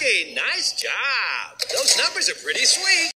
Nice job. Those numbers are pretty sweet.